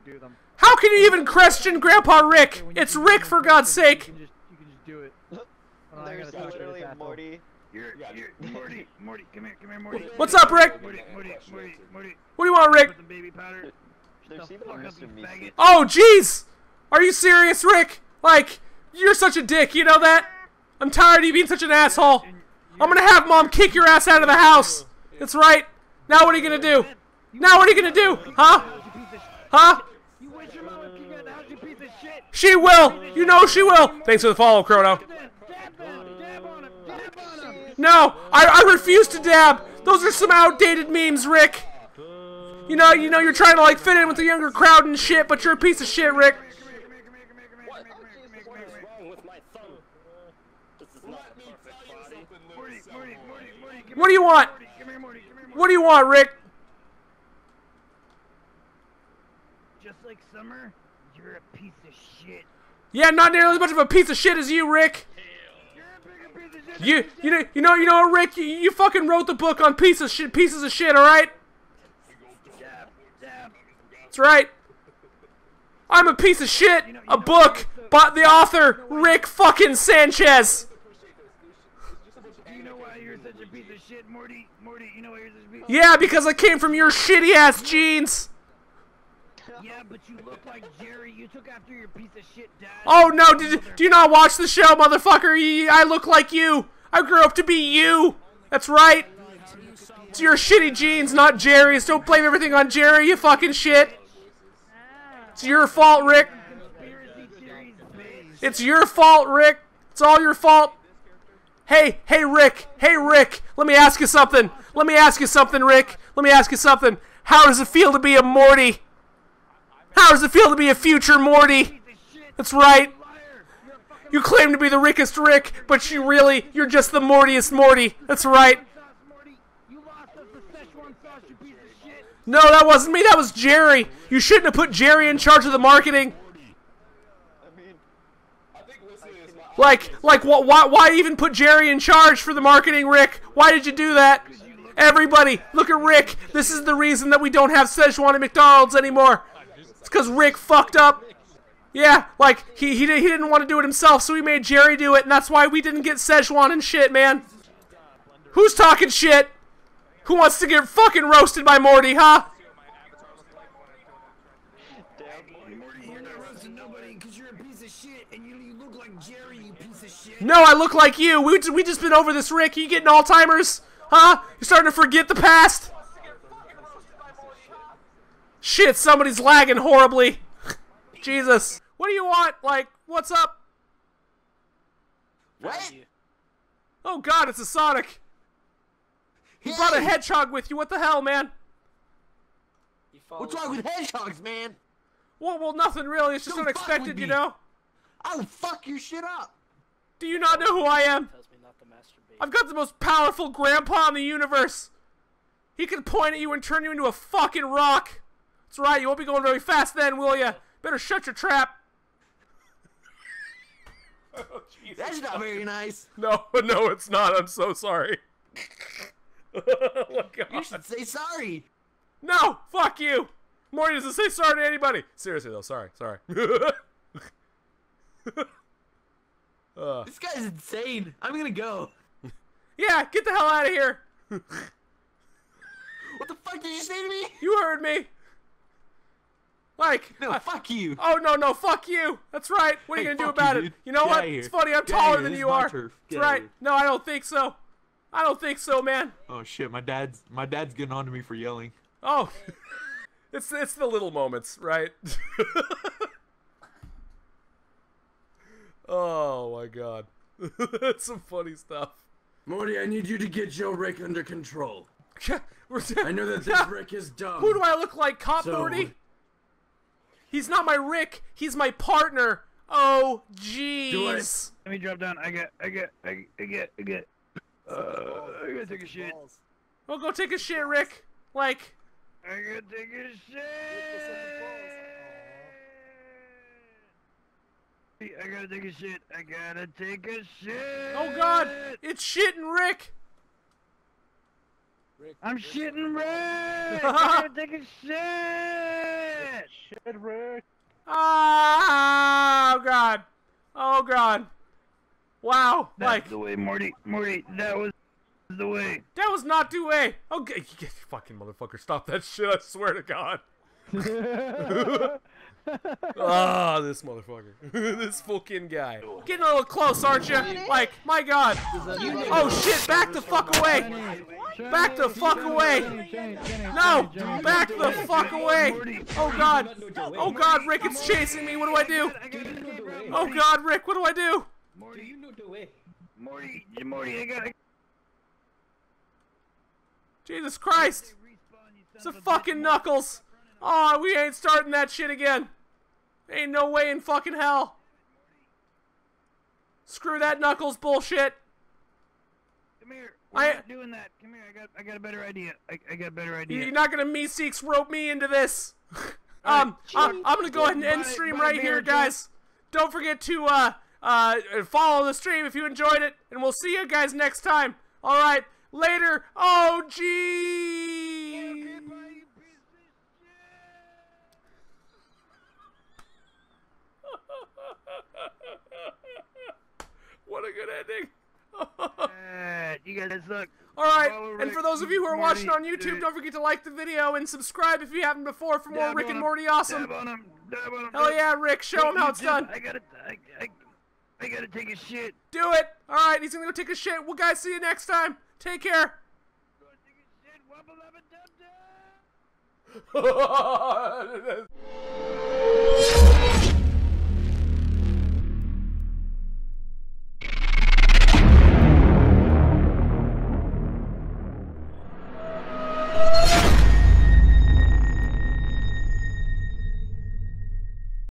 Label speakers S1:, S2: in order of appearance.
S1: didn't even question Grandpa Rick. It's Rick for God's sake.
S2: You can just, you can just do it. Hold on, I
S3: There's
S2: gotta touch
S3: literally
S2: this
S3: a
S2: asshole.
S3: Morty.
S4: You're, you're, Morty, Morty, come here, come here, Morty.
S1: What's up, Rick?
S4: Morty, Morty, Morty, Morty.
S1: What do you want, Rick?
S4: Baby powder.
S3: There's
S4: The
S3: even a
S4: fuck up,
S3: Mr.
S4: you
S3: Meeseeks.
S4: faggot.
S1: Oh, jeez! Are you serious, Rick? Like, you're such a dick, you know that? I'm tired of you being such an asshole. I'm gonna have mom kick your ass out of the house. That's right. Now what are you gonna do? Now what are you gonna do? Huh?
S4: you piece of sh-
S1: Huh?
S4: You wish your mama kick you out of the house, you piece of shit.
S1: She will! You know she will! Thanks for the follow, Chrono. No! I, I refuse to dab! Those are some outdated memes, Rick! You know, you know you're trying to like fit in with the younger crowd and shit, but you're a piece of shit, Rick.
S5: What?
S1: Do you want? What do you want, Rick?
S4: Just like Summer, you're a piece of shit.
S1: Yeah, not nearly as much of a piece of shit as you, Rick.
S4: You're a bigger piece of shit.
S1: You, you know, you know, you know, Rick. You, you fucking wrote the book on pieces of shit, pieces of shit. All right, that's right. I'm a piece of shit. A book, but the author, Rick fucking Sanchez.
S4: Do you know why you're such a piece of shit, Morty? Morty, you know why you're such
S1: Yeah, because I came from your shitty ass genes.
S4: Yeah, but you look like Jerry. You took after your piece of shit dad.
S1: Oh no, did, do you not watch the show, motherfucker? You- I look like you. I grew up to be you. That's right. It's your shitty genes, not Jerry's. Don't blame everything on Jerry, you fucking shit. It's your fault, Rick. It's your fault, Rick. It's all your fault. Hey, hey, Rick. Hey, Rick. Let me ask you something. Let me ask you something, Rick. Let me ask you something. How does it feel to be a Morty? How does it feel to be a future Morty? That's right. You claim to be the rickest Rick, but you really, you're just the Mortiest Morty. That's right. No, that wasn't me. That was Jerry. You shouldn't have put Jerry in charge of the marketing. Like, like, what? Why, why even put Jerry in charge for the marketing, Rick? Why did you do that? Everybody, look at Rick. This is the reason that we don't have Szechuan at McDonald's anymore. It's because Rick fucked up. Yeah, like he he, he didn't want to do it himself, so he made Jerry do it, and that's why we didn't get Szechuan and shit, man. Who's talking shit? Who wants to get fucking roasted by Morty, huh? No, I look like you. We we just been over this, Rick. You getting Alzheimer's? Huh? You starting to forget the past? Shit, somebody's lagging horribly. Jesus. What do you want? Like, what's up?
S5: What?
S1: Oh god, it's a Sonic. You brought a hedgehog with you. What the hell, man?
S5: What's wrong with hedgehogs, man?
S1: Well, well, nothing really. It's just
S5: Don't
S1: unexpected, you know?
S5: I'll fuck your shit up.
S1: Do you not know who I am?
S6: tells me not to masturbate.
S1: I've got the most powerful grandpa in the universe. He can point at you and turn you into a fucking rock. That's right, you won't be going very fast then, will you? Better shut your trap.
S5: That's not very nice.
S1: No, no, it's not. I'm so sorry. oh my
S5: You should say sorry.
S1: No, fuck you. Morty doesn't say sorry to anybody. Seriously though, sorry, sorry. uh,
S5: This guy's insane. I'm gonna go.
S1: yeah, get the hell out of here.
S5: What the fuck did you say to me?
S1: You heard me. Like,
S5: No,
S1: I-
S5: fuck you.
S1: Oh no no fuck you! That's right. What are you gonna do about
S5: you,
S1: it?
S5: dude.
S1: You know
S5: Get
S1: what? It's funny. I'm
S5: Get
S1: taller than you are. That's right.
S5: here.
S1: No, I don't think so. I don't think so, man.
S5: Oh shit, my dad's my dad's getting on to me for yelling.
S1: Oh, it's it's the little moments, right? oh my god, that's some funny stuff.
S7: Morty, I need you to get Joe Rick under control. I know that this Rick is dumb.
S1: Who do I look like, Cop
S7: So-
S1: Morty? He's not my Rick. He's my partner. Oh, jeez.
S4: Let me drop down. I get, I get, I, I get, I get. Uh, I gotta take a shit.
S1: Well, go take a shit, Rick. Like,
S4: I gotta take a shit. I gotta take a shit. I gotta take a shit.
S1: oh god, it's shitting Rick.
S4: I'm shitting red. I gotta take a shit.
S2: Shit, Rick.
S1: Oh god. Oh god. Wow. like
S4: the way, Morty. Morty, that was the way.
S1: that was not do way. Okay, you fucking motherfucker, stop that shit! I swear to God. Ah, this motherfucker, this fucking guy. Getting a little close, aren't you? Like, my God. Oh shit! Back the fuck away! Back the fuck away! No! Back the fuck away! Oh God! Oh God, Rick, it's chasing me. What do I do? Oh God, Rick, what do I do?
S4: Morty, Morty, Morty, I gotta.
S1: Jesus Christ! It's a fucking Knuckles! Aw, we ain't starting that shit again! Ain't no way in fucking hell! Screw that Knuckles bullshit!
S4: Come here.
S1: I-
S4: We're not doing that. Come here. I got. I got a better idea. I, I got a better idea.
S1: You're not gonna me seeks rope me into this! um, I'm, I'm gonna go ahead and end stream right here, guys! Don't forget to, uh, uh, follow the stream if you enjoyed it, and we'll see you guys next time! Alright, later! Oh, gee! What a good ending!
S4: Uh, you guys suck.
S1: All right,
S4: Follow
S1: and
S4: Rick,
S1: for those of you who are watching on YouTube, don't forget to like the video and subscribe if you haven't before for more
S4: Dab
S1: Rick and Morty awesome.
S4: Dab him. Dab him.
S1: Hell yeah, Rick, show him how it's done.
S4: I gotta. I, I, I gotta take a shit.
S1: Do it. All right, he's gonna go take a shit. We'll guys see you next time. Take care.